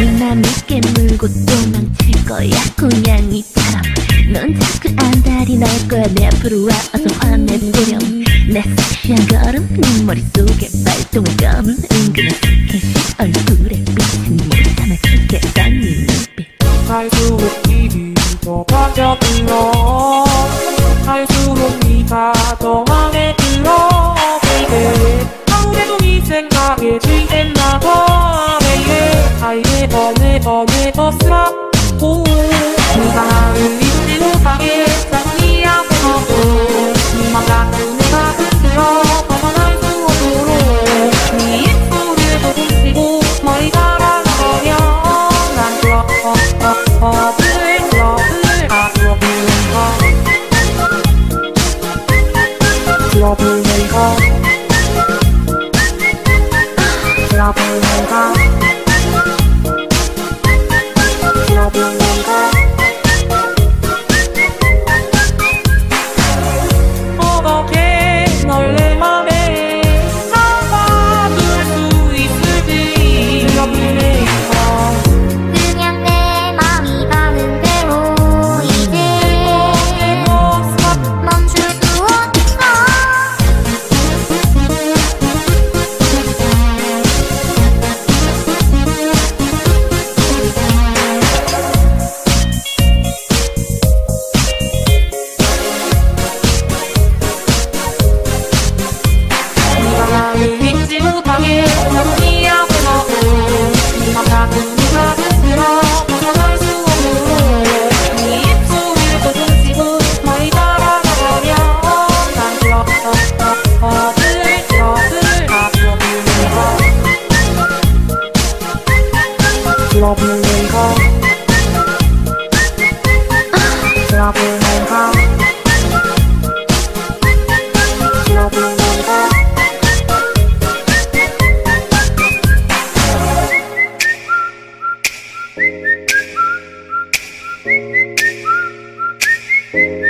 얼마나 쉽게 물고 도망칠 거야. 고양이처럼 넌 자꾸 안달이 날 거야. 내 앞으로 와 어서 화내보렴. 내 섹시한 걸음 네 머릿속에 발동을 검은 은근한 스킨십. 얼굴 지 못하게 너무 미안하고 네가 작은 네가 흔들어? 벗어날 수 없는 네 입술을 끄집고 많이 따라가버려 난 들었어 어들 어들 다 들어보는 거 들어보는 거 들어보는 thank you.